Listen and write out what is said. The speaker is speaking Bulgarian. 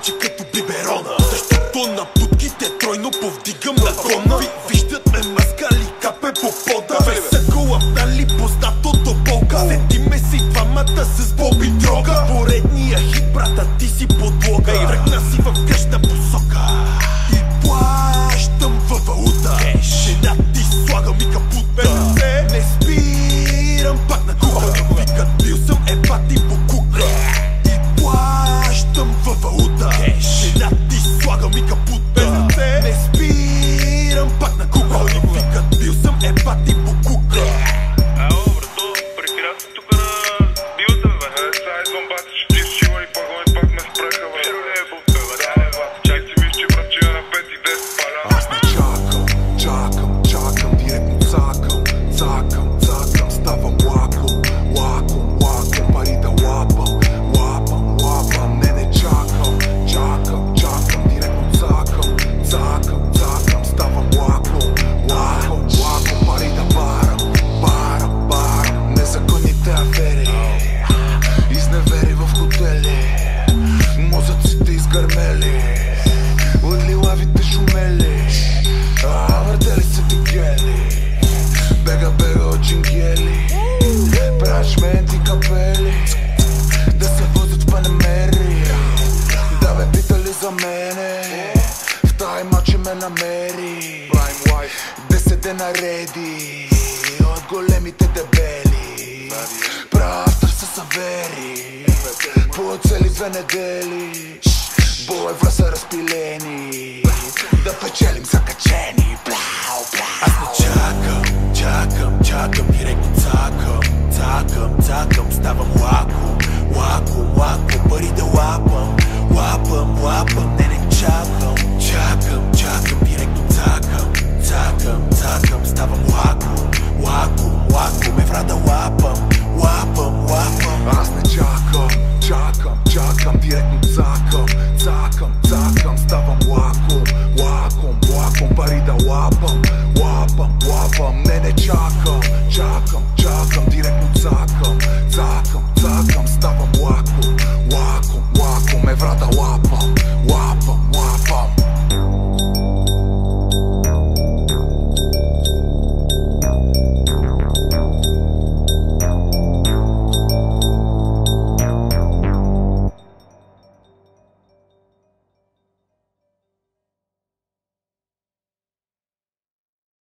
Смучи като биберона. Защото на путките тройно повдигам нагона Ви, Виждат ме маскали, капе по пода. Веса колъп, нали познатото болка? Седиме си двамата с боби дрога Поредния хит, брата, ти си Uta Cash. Изгърмели, от лилавите шумели, а въртели се ти гели, бега, бега от джингели, прашменти капели, да се возят в панамери, да бе питали за мене, в тай маче ме намери, десете нареди, от големите дебели, прастър с савери, по цели две недели, Бойвра са разпилени, да печелим закачени, пляу, пляу. Аз не чакам, чакам, чакам, директно цакам, цакам, цакам, ставам лаком, лаком, лаком, пари да лапам, лапам, лапам,